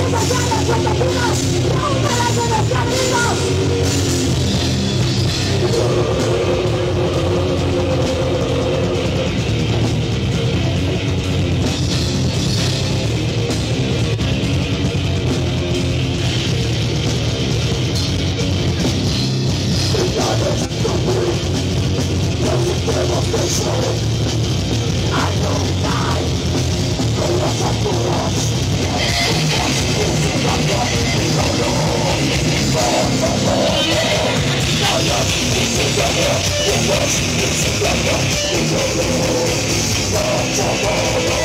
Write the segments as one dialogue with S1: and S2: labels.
S1: You. It's a problem, it's a problem, it's a.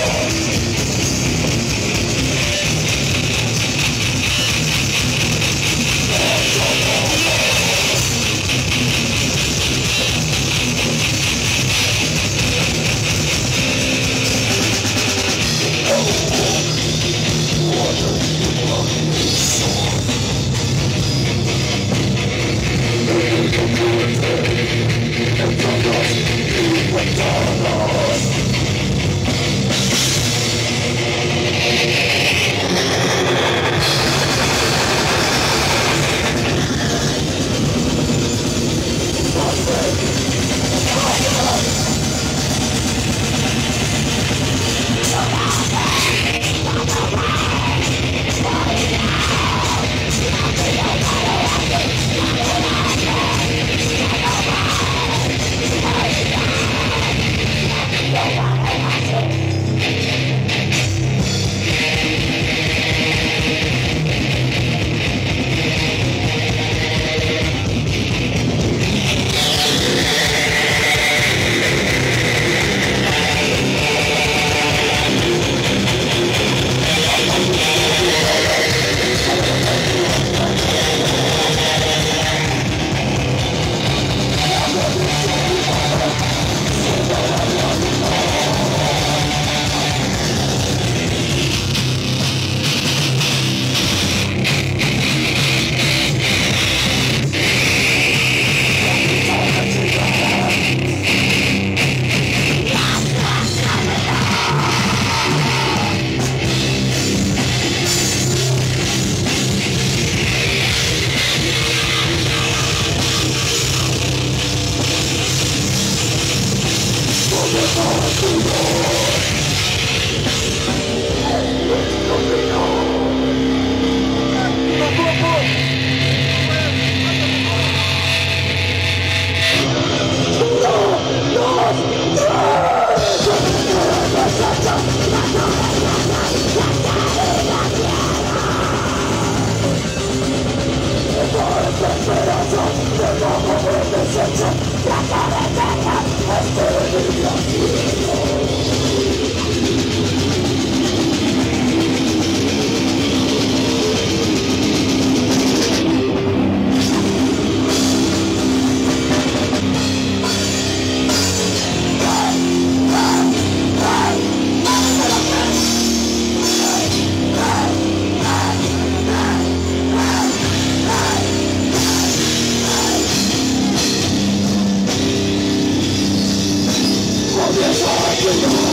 S1: Williams.